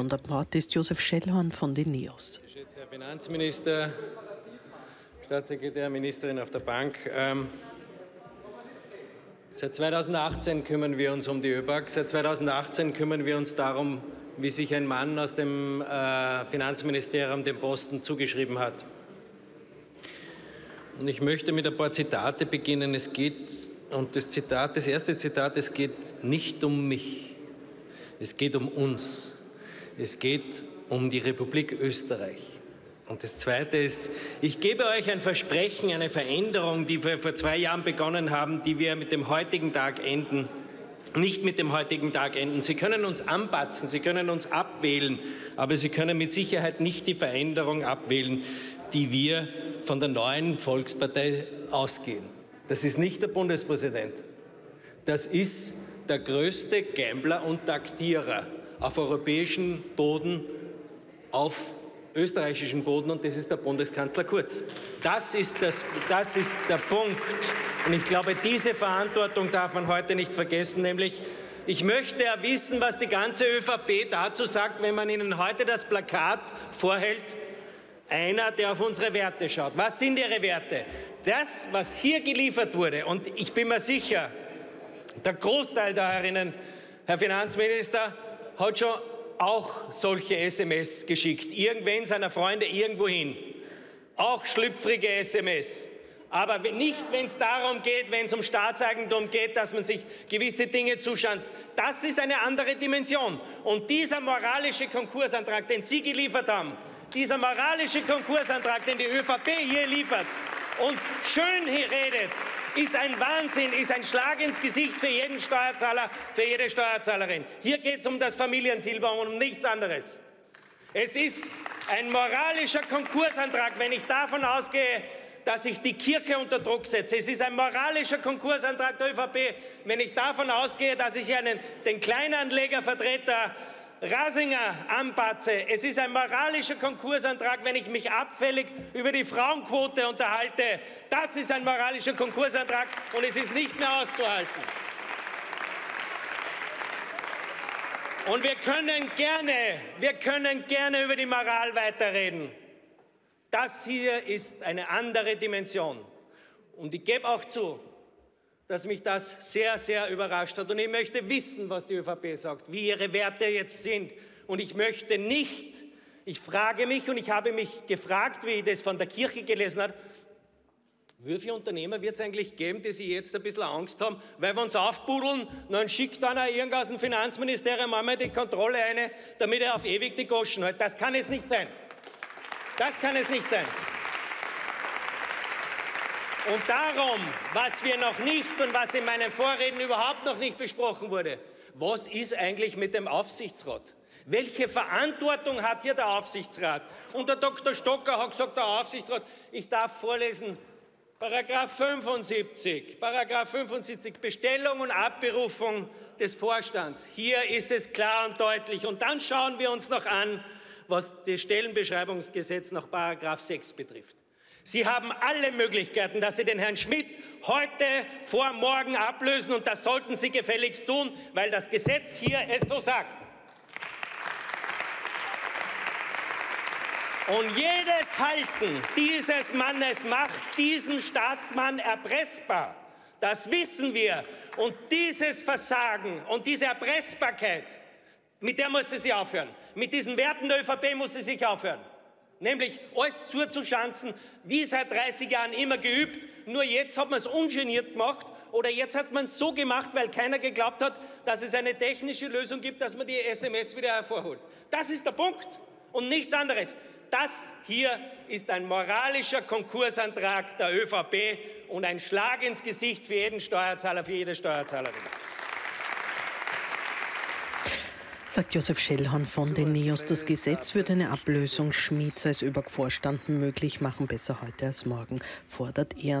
Und am Wort ist Josef Schellhorn von den NEOS. Herr Finanzminister, Staatssekretär, Ministerin auf der Bank. Ähm, seit 2018 kümmern wir uns um die ÖBAG. Seit 2018 kümmern wir uns darum, wie sich ein Mann aus dem äh, Finanzministerium dem Posten zugeschrieben hat. Und ich möchte mit ein paar Zitate beginnen. Es geht, und das Zitat, das erste Zitat, es geht nicht um mich. Es geht um uns. Es geht um die Republik Österreich. Und das Zweite ist, ich gebe euch ein Versprechen, eine Veränderung, die wir vor zwei Jahren begonnen haben, die wir mit dem heutigen Tag enden nicht mit dem heutigen Tag enden. Sie können uns anpatzen, Sie können uns abwählen, aber Sie können mit Sicherheit nicht die Veränderung abwählen, die wir von der neuen Volkspartei ausgehen. Das ist nicht der Bundespräsident. Das ist der größte Gambler und Taktierer auf europäischem Boden, auf österreichischem Boden und das ist der Bundeskanzler Kurz. Das ist, das, das ist der Punkt. Und ich glaube, diese Verantwortung darf man heute nicht vergessen, nämlich ich möchte ja wissen, was die ganze ÖVP dazu sagt, wenn man ihnen heute das Plakat vorhält. Einer, der auf unsere Werte schaut. Was sind ihre Werte? Das, was hier geliefert wurde, und ich bin mir sicher, der Großteil der Herrinnen, Herr Finanzminister, hat schon auch solche SMS geschickt. Irgendwen seiner Freunde irgendwohin. Auch schlüpfrige SMS. Aber nicht, wenn es darum geht, wenn es um Staatseigentum geht, dass man sich gewisse Dinge zuschanzt. Das ist eine andere Dimension. Und dieser moralische Konkursantrag, den Sie geliefert haben, dieser moralische Konkursantrag, den die ÖVP hier liefert und schön hier redet, ist ein Wahnsinn, ist ein Schlag ins Gesicht für jeden Steuerzahler, für jede Steuerzahlerin. Hier geht es um das Familiensilber und um nichts anderes. Es ist ein moralischer Konkursantrag, wenn ich davon ausgehe, dass ich die Kirche unter Druck setze. Es ist ein moralischer Konkursantrag der ÖVP, wenn ich davon ausgehe, dass ich einen, den Kleinanlegervertreter Rasinger anpatze. Es ist ein moralischer Konkursantrag, wenn ich mich abfällig über die Frauenquote unterhalte. Das ist ein moralischer Konkursantrag und es ist nicht mehr auszuhalten. Und wir können gerne, wir können gerne über die Moral weiterreden. Das hier ist eine andere Dimension. Und ich gebe auch zu, dass mich das sehr, sehr überrascht hat. Und ich möchte wissen, was die ÖVP sagt, wie ihre Werte jetzt sind. Und ich möchte nicht, ich frage mich und ich habe mich gefragt, wie ich das von der Kirche gelesen habe, wie viele Unternehmer wird es eigentlich geben, die sich jetzt ein bisschen Angst haben, weil wir uns aufbuddeln, dann schickt einer irgendwas dem Finanzministerium einmal die Kontrolle eine, damit er auf ewig die Goschen hält. Das kann es nicht sein. Das kann es nicht sein. Und darum, was wir noch nicht und was in meinen Vorreden überhaupt noch nicht besprochen wurde, was ist eigentlich mit dem Aufsichtsrat? Welche Verantwortung hat hier der Aufsichtsrat? Und der Dr. Stocker hat gesagt, der Aufsichtsrat, ich darf vorlesen, Paragraph 75, Paragraph 75, Bestellung und Abberufung des Vorstands. Hier ist es klar und deutlich. Und dann schauen wir uns noch an, was das Stellenbeschreibungsgesetz nach Paragraph 6 betrifft. Sie haben alle Möglichkeiten, dass Sie den Herrn Schmidt heute vor morgen ablösen und das sollten Sie gefälligst tun, weil das Gesetz hier es so sagt. Und jedes Halten dieses Mannes macht diesen Staatsmann erpressbar. Das wissen wir. Und dieses Versagen und diese Erpressbarkeit, mit der muss sie aufhören. Mit diesen Werten der ÖVP muss sie sich aufhören nämlich alles zuzuschanzen, wie seit 30 Jahren immer geübt, nur jetzt hat man es ungeniert gemacht oder jetzt hat man es so gemacht, weil keiner geglaubt hat, dass es eine technische Lösung gibt, dass man die SMS wieder hervorholt. Das ist der Punkt und nichts anderes. Das hier ist ein moralischer Konkursantrag der ÖVP und ein Schlag ins Gesicht für jeden Steuerzahler, für jede Steuerzahlerin sagt Josef Schellhorn von den NEOS. Das Gesetz würde eine Ablösung Schmieds als ÖBAG-Vorstanden möglich machen. Besser heute als morgen, fordert er.